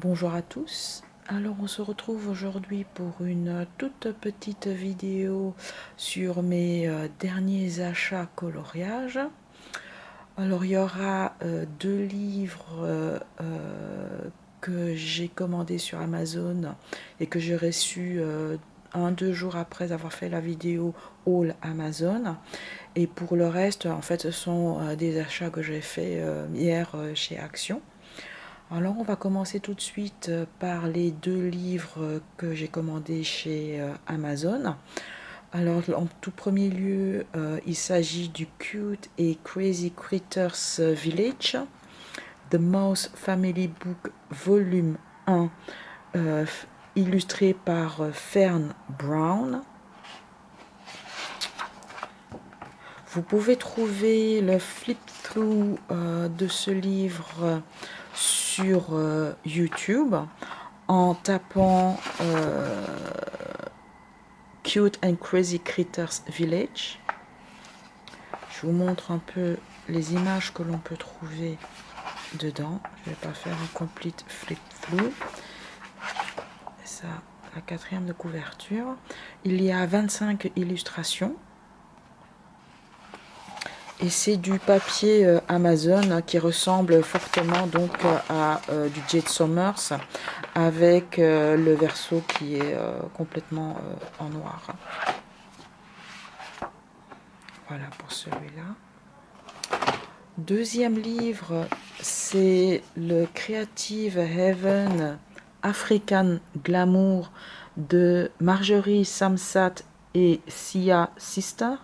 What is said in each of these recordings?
Bonjour à tous. Alors on se retrouve aujourd'hui pour une toute petite vidéo sur mes euh, derniers achats coloriage. Alors il y aura euh, deux livres euh, que j'ai commandés sur Amazon et que j'ai reçus un, deux jours après avoir fait la vidéo All Amazon. Et pour le reste, en fait, ce sont des achats que j'ai fait hier chez Action. Alors on va commencer tout de suite euh, par les deux livres euh, que j'ai commandés chez euh, Amazon. Alors en tout premier lieu, il s'agit du Cute et Crazy Critters Village, The Mouse Family Book Volume 1, illustré par Fern Brown. Vous pouvez trouver le flip-through de ce livre sur euh, YouTube en tapant euh, Cute and Crazy Critters Village. Je vous montre un peu les images que l'on peut trouver dedans. Je vais pas faire un complete flip flou. Ça, la quatrième de couverture. Il y a 25 illustrations. Et c'est du papier euh, Amazon qui ressemble fortement donc à euh, du Jet Summers avec euh, le verso qui est complètement en noir. Voilà pour celui-là. Deuxième livre, c'est le Creative Heaven African Glamour de Marjorie Samsat et Sia Sister.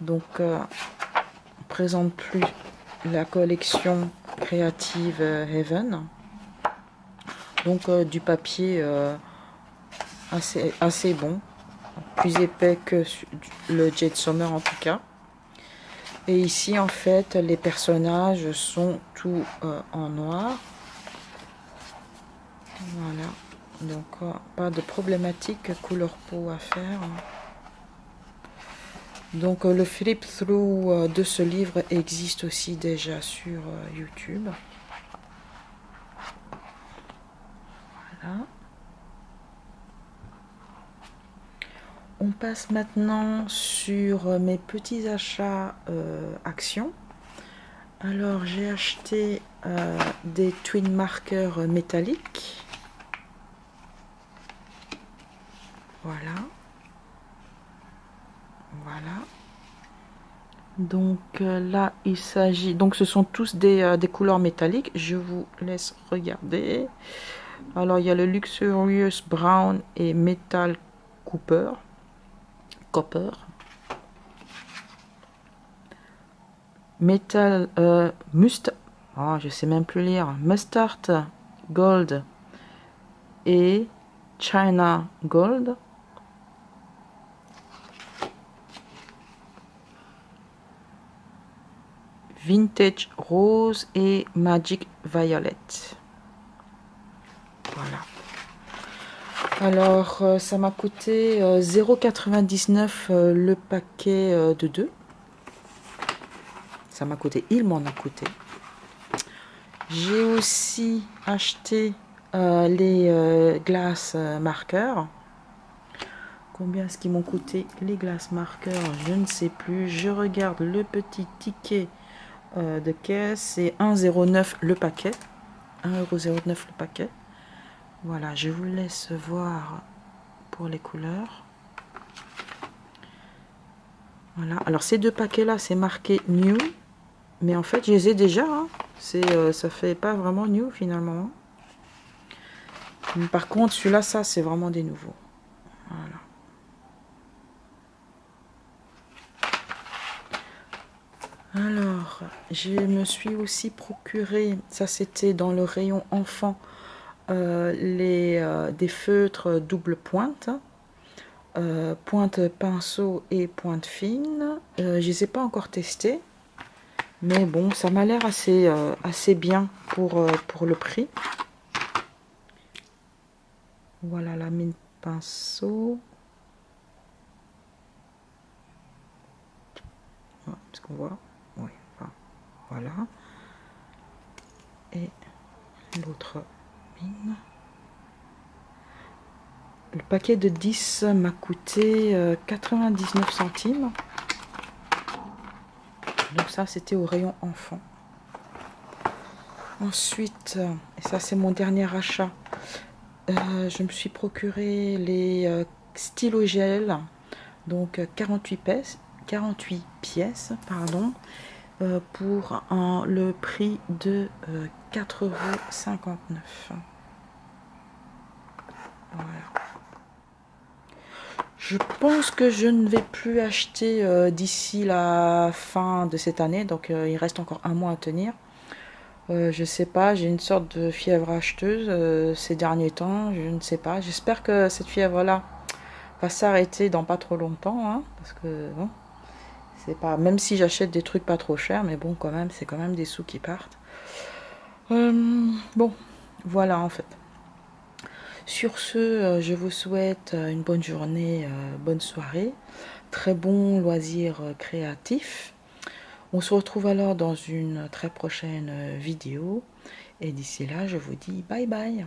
Donc, euh, on présente plus la collection créative Heaven. Donc, euh, du papier euh, assez, assez bon, plus épais que le Jet Summer en tout cas. Et ici, en fait, les personnages sont tout en noir. Voilà. Donc, pas de problématique couleur peau à faire. Donc euh, le flip through euh, de ce livre existe aussi déjà sur euh, YouTube. Voilà. On passe maintenant sur mes petits achats actions. Alors j'ai acheté des twin markers métalliques. Voilà. Voilà. Donc euh, là, il s'agit... Donc ce sont tous euh, des, couleurs métalliques. Je vous laisse regarder. Alors il y a le Luxurious Brown et Metal Cooper. Copper. Metal... Euh, must... Oh, je sais même plus lire. Mustard Gold et China Gold. Vintage Rose et Magic Violet. Voilà. Alors, euh, ça m'a coûté 0,99 euh, euh, le paquet de deux. Ça m'a coûté, il m'en a coûté. J'ai aussi acheté les glaces marqueurs. Combien est-ce qu'ils m'ont coûté les glaces marqueurs? Je ne sais plus. Je regarde le petit ticket euh, de caisse, c'est 1,09 le paquet. 1,09€ le paquet. Voilà, je vous laisse voir pour les couleurs. Voilà, alors ces deux paquets-là, c'est marqué New. Mais en fait, je les ai déjà. Hein. C'est, euh, ça fait pas vraiment New finalement. Par contre, celui-là, ça, c'est vraiment des nouveaux. Voilà. Alors, je me suis aussi procuré, ça c'était dans le rayon enfant, euh, les, euh, des feutres double pointe, euh, pointe pinceau et pointe fine. je ne les ai pas encore testés, mais bon, ça m'a l'air assez, bien pour, pour le prix. Voilà la mine pinceau. Est-ce qu'on voit voilà. l'autre mine. Le paquet de 10 m'a coûté 99 euh, centimes. Donc ça, c'était au rayon enfant. Ensuite, et ça c'est mon dernier achat, euh, je me suis procuré les euh, stylos gel, donc 48 pièces, 48 pièces pardon, pour le prix de 4,59 Voilà. Je pense que je ne vais plus acheter euh, d'ici la fin de cette année, donc euh, il reste encore un mois à tenir. Euh, je sais pas, j'ai une sorte de fièvre acheteuse ces derniers temps, je ne sais pas. J'espère que cette fièvre-là va s'arrêter dans pas trop longtemps, hein, parce que bon, c'est pas, même si j'achète des trucs pas trop chers, mais bon, quand même, c'est quand même des sous qui partent. bon, voilà en fait. Sur ce, euh, je vous souhaite euh, une bonne journée, euh, bonne soirée, très bon loisir créatif. On se retrouve alors dans une très prochaine vidéo. Et d'ici là, je vous dis bye bye.